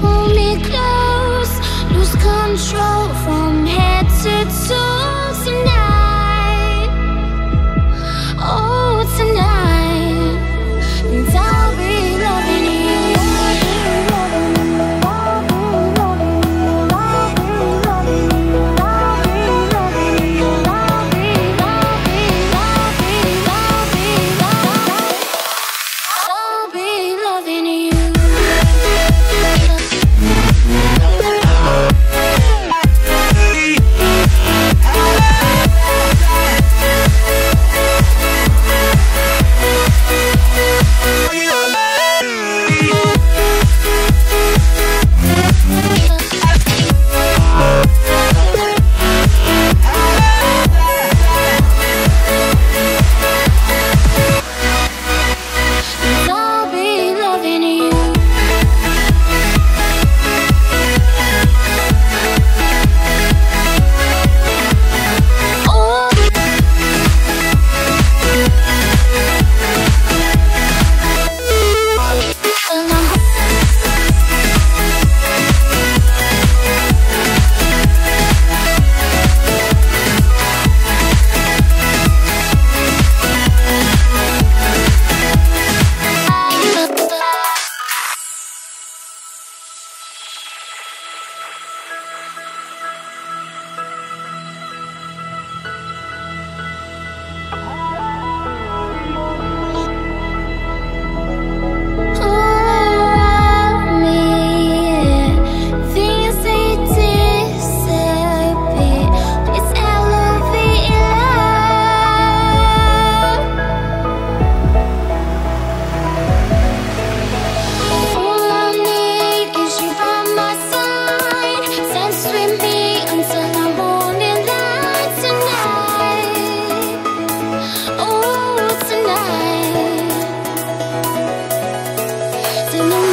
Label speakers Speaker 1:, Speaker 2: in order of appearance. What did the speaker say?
Speaker 1: pull me close. Lose control from head to toe. to me.